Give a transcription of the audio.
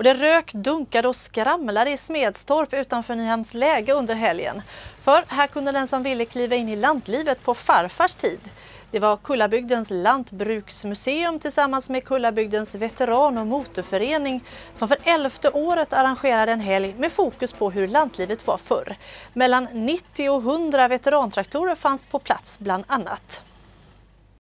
Och det rök, dunkade och skramlade i Smedstorp utanför Nyhamns läge under helgen. För här kunde den som ville kliva in i lantlivet på farfars tid. Det var Kullabygdens lantbruksmuseum tillsammans med Kullabygdens veteran- och motorförening som för elfte året arrangerade en helg med fokus på hur lantlivet var förr. Mellan 90 och 100 veterantraktorer fanns på plats bland annat.